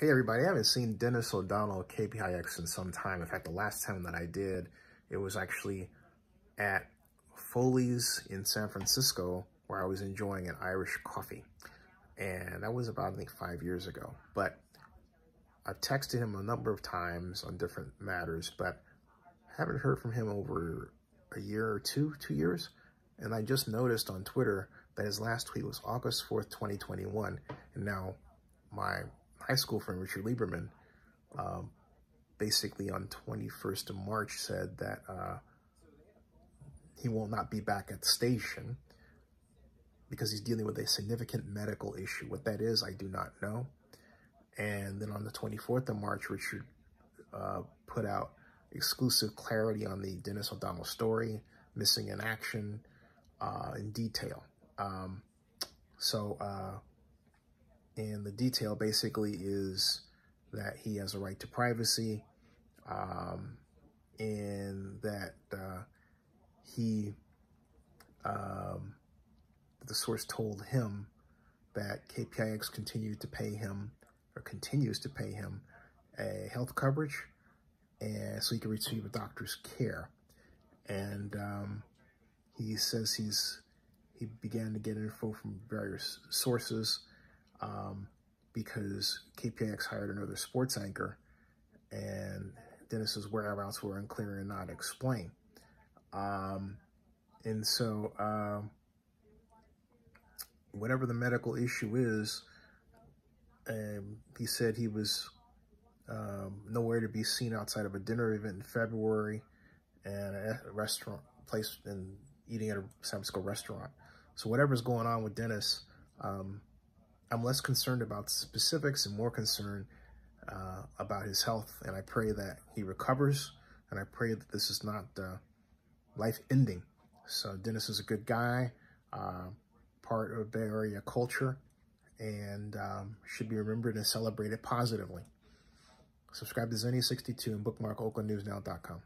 Hey everybody, I haven't seen Dennis O'Donnell KPIX in some time. In fact, the last time that I did, it was actually at Foley's in San Francisco where I was enjoying an Irish coffee. And that was about, I think, five years ago. But I texted him a number of times on different matters, but haven't heard from him over a year or two, two years. And I just noticed on Twitter that his last tweet was August 4th, 2021. And now my high school friend, Richard Lieberman, um, basically on 21st of March said that uh, he will not be back at the station because he's dealing with a significant medical issue. What that is, I do not know. And then on the 24th of March, Richard uh, put out exclusive clarity on the Dennis O'Donnell story, missing in action, uh, in detail. Um, so, uh, and the detail basically is that he has a right to privacy um, and that uh, he, um, the source told him that KPIX continued to pay him or continues to pay him a health coverage and so he can receive a doctor's care. And um, he says he's he began to get info from various sources um, because KPIX hired another sports anchor and Dennis's whereabouts were unclear and not explained. Um, and so, um, whatever the medical issue is, um, he said he was um, nowhere to be seen outside of a dinner event in February and a restaurant place and eating at a San Francisco restaurant. So whatever's going on with Dennis, um, I'm less concerned about specifics and more concerned uh, about his health. And I pray that he recovers. And I pray that this is not uh, life ending. So Dennis is a good guy, uh, part of Bay Area culture, and um, should be remembered and celebrated positively. Subscribe to Zennie62 and bookmark oaklandnewsnow.com.